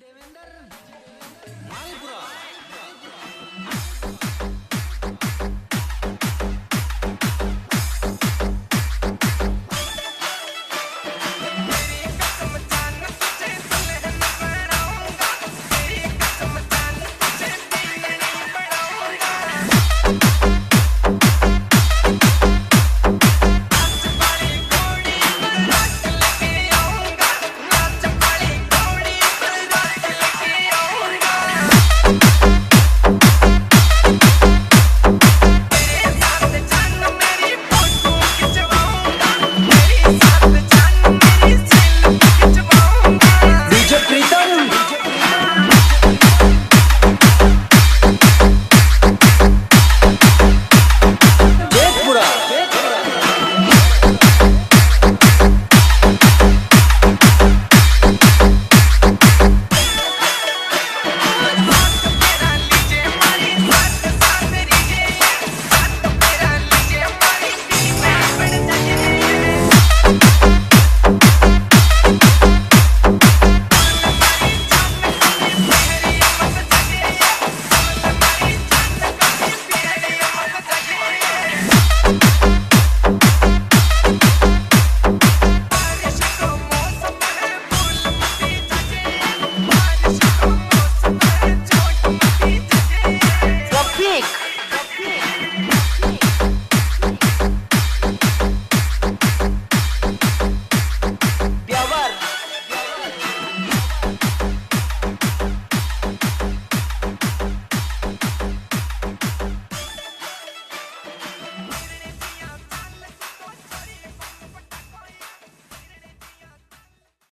deben dar